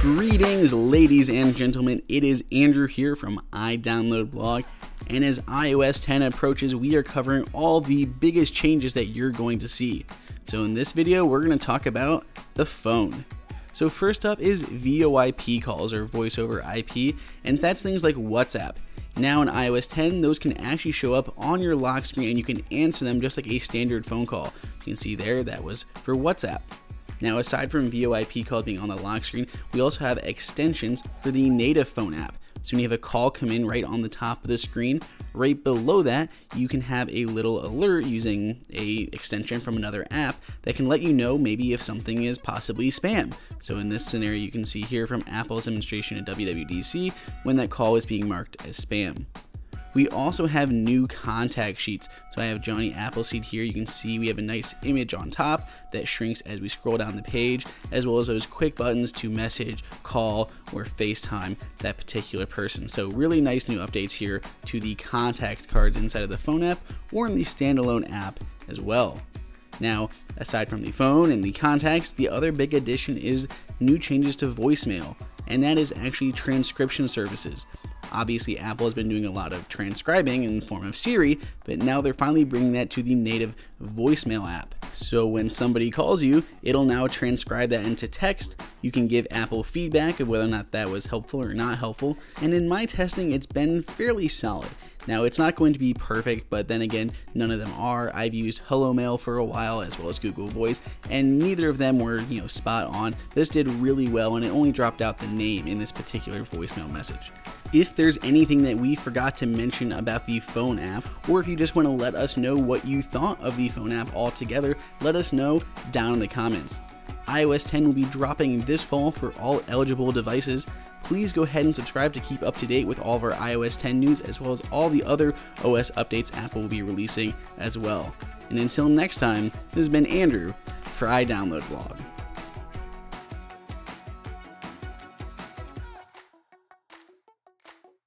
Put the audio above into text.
Greetings, ladies and gentlemen. It is Andrew here from iDownload Blog. And as iOS 10 approaches, we are covering all the biggest changes that you're going to see. So, in this video, we're going to talk about the phone. So, first up is VoIP calls or voice over IP, and that's things like WhatsApp. Now in iOS 10, those can actually show up on your lock screen and you can answer them just like a standard phone call. You can see there that was for WhatsApp. Now, aside from VoIP calls being on the lock screen, we also have extensions for the native phone app. So when you have a call come in right on the top of the screen, right below that, you can have a little alert using a extension from another app that can let you know maybe if something is possibly spam. So in this scenario, you can see here from Apple's demonstration at WWDC when that call is being marked as spam. We also have new contact sheets. So I have Johnny Appleseed here. You can see we have a nice image on top that shrinks as we scroll down the page, as well as those quick buttons to message, call, or FaceTime that particular person. So really nice new updates here to the contact cards inside of the phone app or in the standalone app as well. Now, aside from the phone and the contacts, the other big addition is new changes to voicemail, and that is actually transcription services. Obviously, Apple has been doing a lot of transcribing in the form of Siri, but now they're finally bringing that to the native voicemail app. So when somebody calls you, it'll now transcribe that into text. You can give Apple feedback of whether or not that was helpful or not helpful, and in my testing, it's been fairly solid. Now, it's not going to be perfect, but then again, none of them are. I've used HulloMail for a while as well as Google Voice, and neither of them were, you know, spot on. This did really well, and it only dropped out the name in this particular voicemail message. If there's anything that we forgot to mention about the phone app, or if you just want to let us know what you thought of the phone app altogether, let us know down in the comments iOS 10 will be dropping this fall for all eligible devices. Please go ahead and subscribe to keep up to date with all of our iOS 10 news as well as all the other OS updates Apple will be releasing as well. And until next time, this has been Andrew for iDownload Blog.